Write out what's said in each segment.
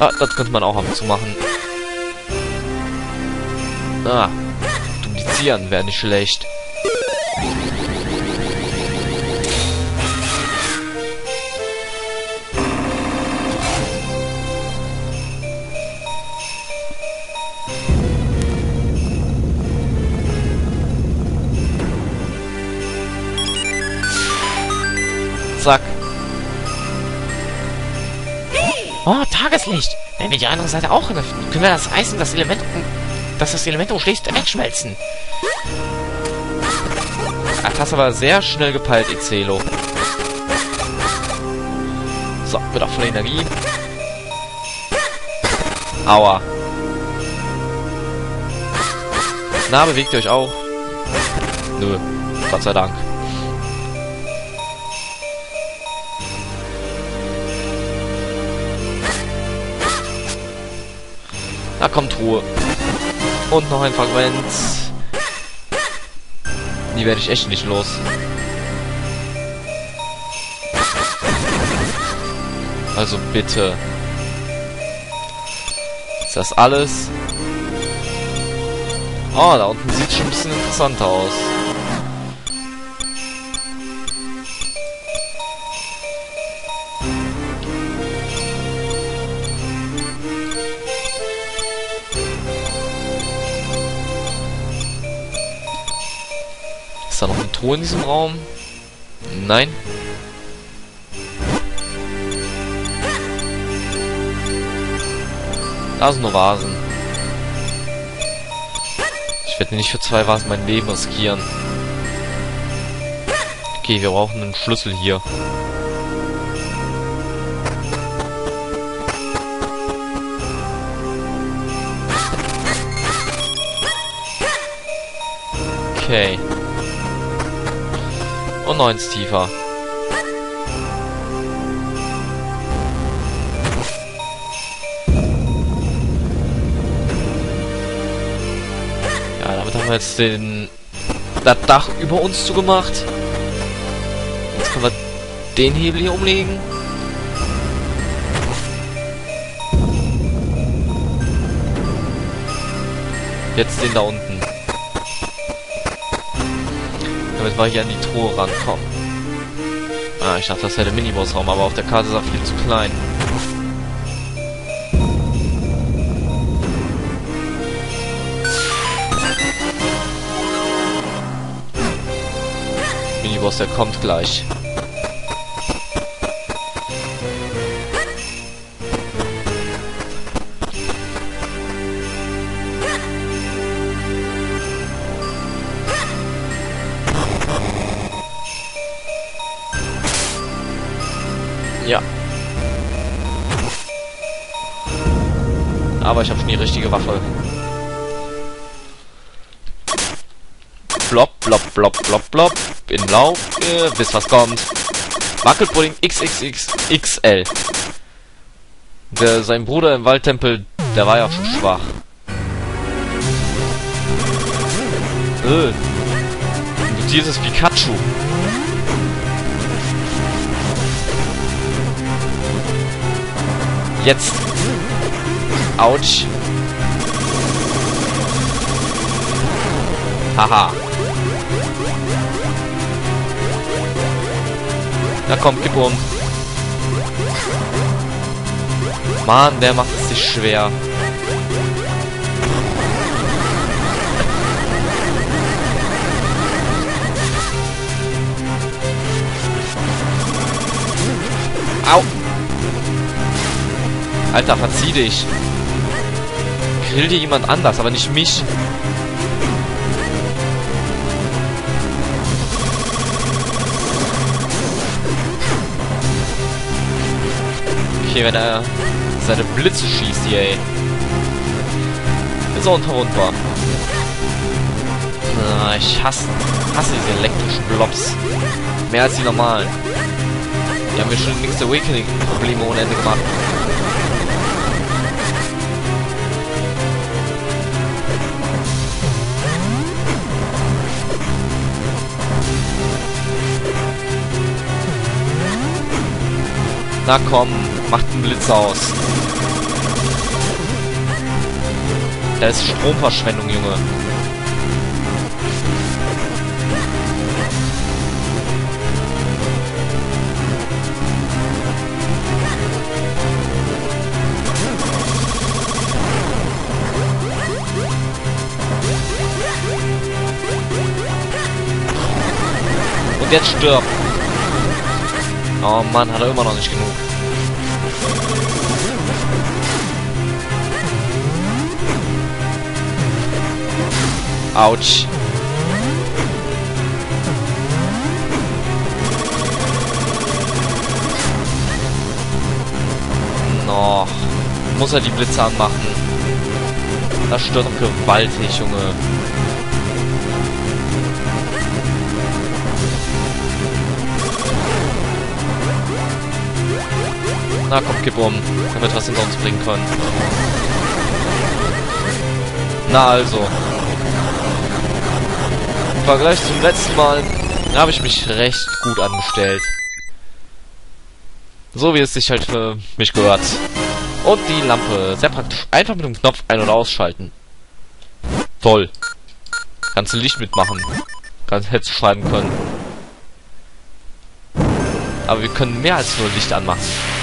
Ah, das könnte man auch ab und zu machen. Ah, duplizieren wäre nicht schlecht. Tageslicht. Wenn wir die andere Seite auch öffnen, können wir das Eisen, das Element, dass das Element umschließt, wegschmelzen. Ach, das aber sehr schnell gepeilt, Icelo. So, wird auch voll Energie. Aua. Na, bewegt ihr euch auch? Nö. Gott sei Dank. Na kommt Ruhe. Und noch ein Fragment. Die werde ich echt nicht los. Also bitte. Ist das alles? Oh, da unten sieht schon ein bisschen interessanter aus. Tor in diesem Raum? Nein. Da sind nur Vasen. Ich werde nicht für zwei Vasen mein Leben riskieren. Okay, wir brauchen einen Schlüssel hier. Okay. Und noch eins tiefer. Ja, damit haben wir jetzt den das Dach über uns zugemacht. Jetzt können wir den Hebel hier umlegen. Jetzt den da unten. Damit wir hier an die Truhe rankommen. Ah, ich dachte, das wäre der Miniboss-Raum, aber auf der Karte ist er viel zu klein. Miniboss, der kommt gleich. Ja. Aber ich habe schon die richtige Waffe. Flop, blop, blop, blop, blop. In Blau. Ihr wisst, was kommt. Wackelpudding XXXXL. Der, sein Bruder im Waldtempel, der war ja schon schwach. Äh. Und dieses Pikachu. Jetzt. Autsch. Haha. Na komm, gib um. Mann, der macht es sich schwer. Au. Alter, verzieh dich. Grill dir jemand anders, aber nicht mich. Okay, wenn er seine Blitze schießt hier, ey. Ist er unverwundbar. Ah, ich hasse, hasse diese elektrischen Blobs. Mehr als die normalen. Die haben wir schon Link's Awakening Probleme ohne Ende gemacht. Na komm, macht einen Blitz aus. Da ist Stromverschwendung, Junge. Und jetzt stirbt. Oh Mann, hat er immer noch nicht genug. Autsch. Noch. Muss er die Blitze anmachen. Das stört doch gewaltig, Junge. Na komm, kipp um. Damit wir was hinter uns bringen können. Na also. Im Vergleich zum letzten Mal habe ich mich recht gut angestellt. So wie es sich halt für mich gehört. Und die Lampe. Sehr praktisch. Einfach mit dem Knopf ein- oder ausschalten. Toll. Kannst du Licht mitmachen. Kannst, hättest du schreiben können. Aber wir können mehr als nur Licht anmachen.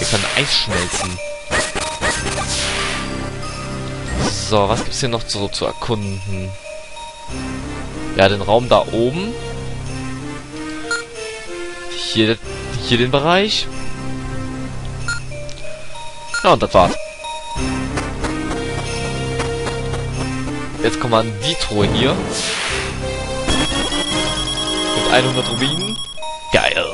Wir können Eis schmelzen. So, was gibt's hier noch so zu erkunden? Ja, den Raum da oben. Hier, hier den Bereich. Ja, und das war's. Jetzt kommen wir an die Truhe hier. Mit 100 Rubinen. Geil.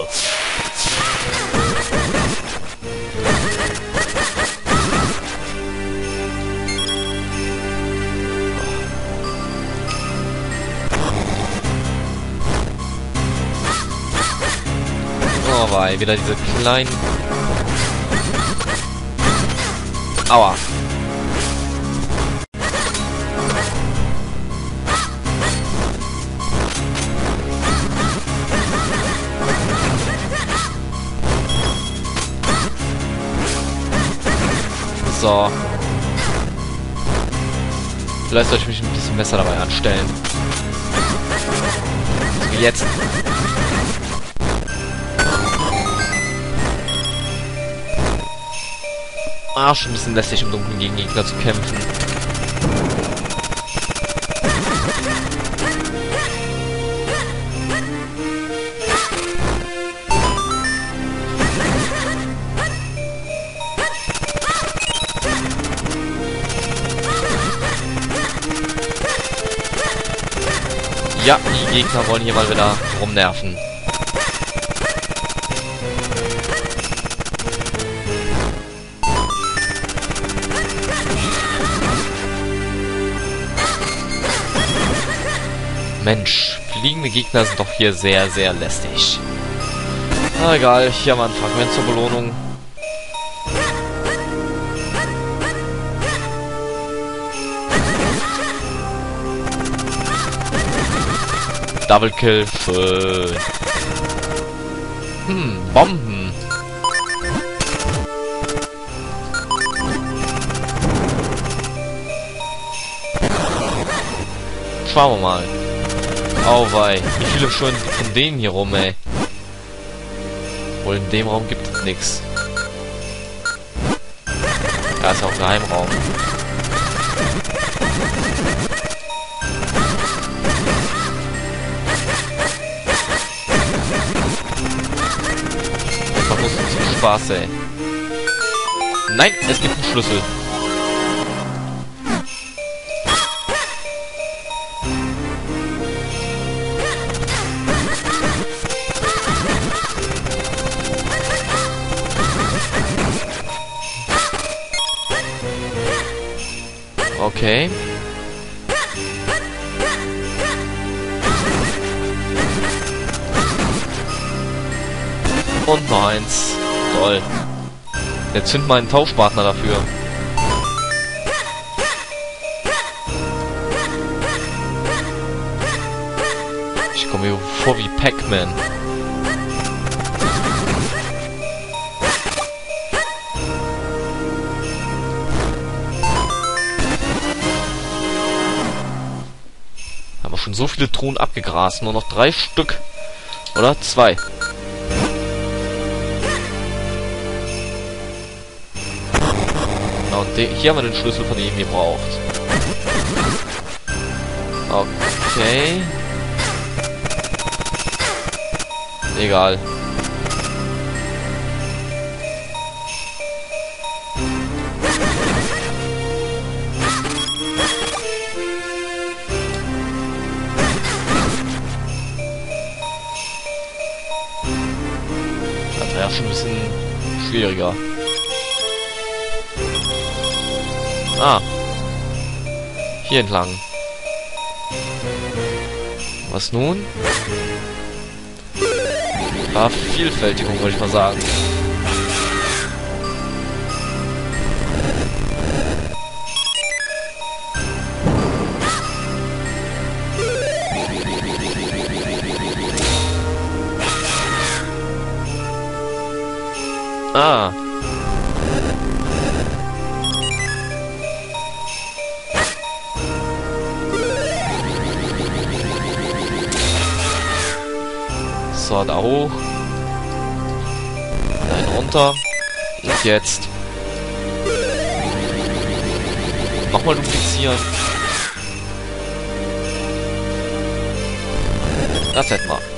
Wei, wieder diese kleinen... Aua. So. Vielleicht sollte ich mich ein bisschen besser dabei anstellen. So jetzt. Schon ein bisschen lästig im Dunkeln gegen Gegner zu kämpfen. Ja, die Gegner wollen hier mal wieder rumnerven. Mensch, fliegende Gegner sind doch hier sehr, sehr lästig. Na egal, hier haben wir ein Fragment zur Belohnung. Double Kill, schön. Hm, Bomben. Schauen wir mal. Oh wei, wie viele schon von denen hier rum, ey. Wohl in dem Raum gibt es nichts. Da ist auch ein Geheimraum. Man muss zum Spaß, ey. Nein, es gibt einen Schlüssel. Okay. Und noch eins. Toll. Jetzt find mal einen Tauschpartner dafür. Ich komme mir vor wie Pac-Man. Schon so viele Truhen abgegrast. Nur noch drei Stück. Oder? Zwei. und hier haben wir den Schlüssel von ihm gebraucht. Okay. Egal. Schwieriger. Ah. Hier entlang. Was nun? Ah, Vielfältigung, würde ich mal sagen. Ah. So, da hoch. Nein, runter. Und jetzt. Nochmal duplizieren. Das hätten wir.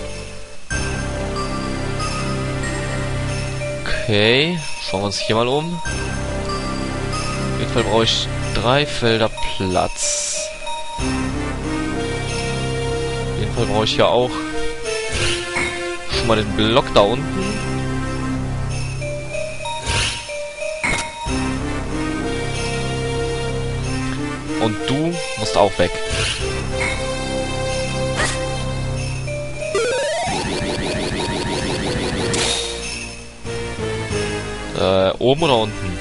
Okay. Schauen wir uns hier mal um. Auf jeden Fall brauche ich drei Felder Platz. Auf jeden Fall brauche ich ja auch mal den Block da unten. Und du musst auch weg. Äh, oben oder unten?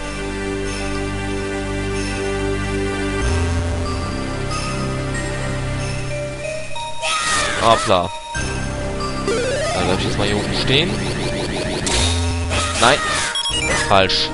Ah, klar. Dann bleib ich jetzt mal hier oben stehen. Nein. Falsch.